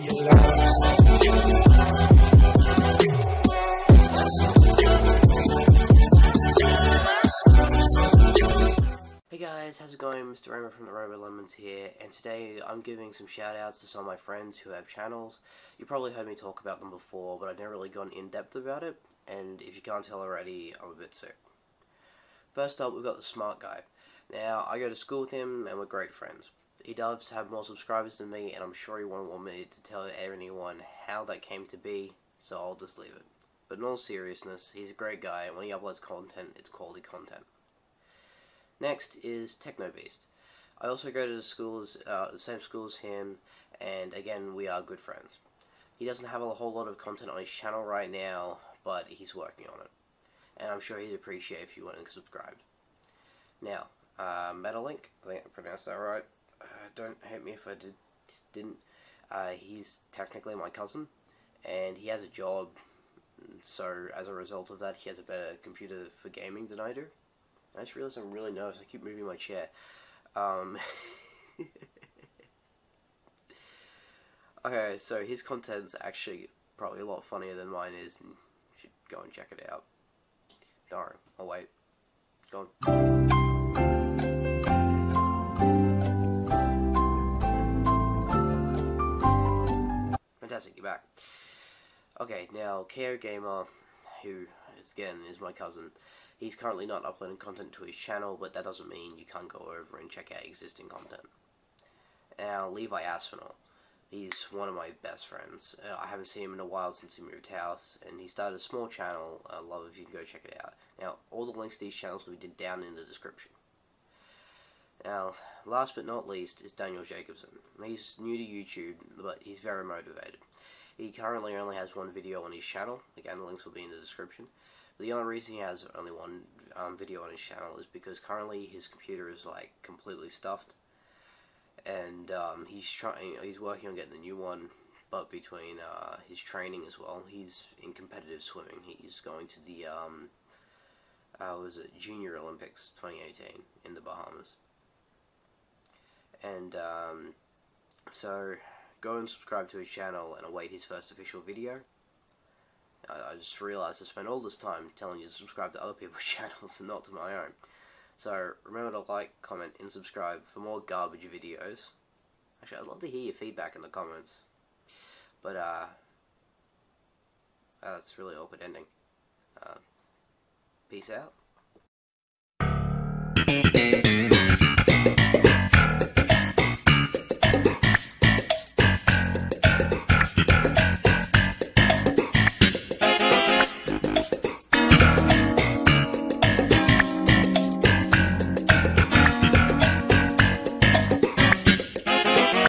Hey guys, how's it going? Mr. Raymond from the Rainbow Lemons here, and today I'm giving some shout outs to some of my friends who have channels. You probably heard me talk about them before, but I've never really gone in depth about it, and if you can't tell already, I'm a bit sick. First up, we've got the Smart Guy. Now, I go to school with him, and we're great friends. He does have more subscribers than me, and I'm sure he won't want me to tell anyone how that came to be, so I'll just leave it. But in all seriousness, he's a great guy, and when he uploads content, it's quality content. Next is Techno Beast. I also go to the schools, uh, the same school as him, and again, we are good friends. He doesn't have a whole lot of content on his channel right now, but he's working on it. And I'm sure he'd appreciate if you went and subscribed. Now, uh, Metalink, I think I pronounced that right. Uh, don't hate me if I did, didn't. Uh, he's technically my cousin, and he has a job, so as a result of that, he has a better computer for gaming than I do. I just realized I'm really nervous. I keep moving my chair. Um, okay, so his content's actually probably a lot funnier than mine is, and you should go and check it out. Worry, I'll wait. Go on. Fantastic, you're back. Okay, now KO Gamer, who is again is my cousin, he's currently not uploading content to his channel, but that doesn't mean you can't go over and check out existing content. Now, Levi Aspinall, he's one of my best friends. Uh, I haven't seen him in a while since he moved house, and he started a small channel. I love if you can go check it out. Now, all the links to these channels will be down in the description. Now, last but not least is Daniel Jacobson. He's new to YouTube, but he's very motivated. He currently only has one video on his channel. Again, the links will be in the description. But the only reason he has only one um, video on his channel is because currently his computer is like completely stuffed, and um, he's trying. He's working on getting a new one. But between uh, his training as well, he's in competitive swimming. He's going to the um, uh, was it Junior Olympics 2018 in the Bahamas. And um, so go and subscribe to his channel and await his first official video. I, I just realised I spent all this time telling you to subscribe to other people's channels and not to my own. So remember to like, comment, and subscribe for more garbage videos. Actually, I'd love to hear your feedback in the comments. But, uh, that's really awkward ending. Uh, peace out.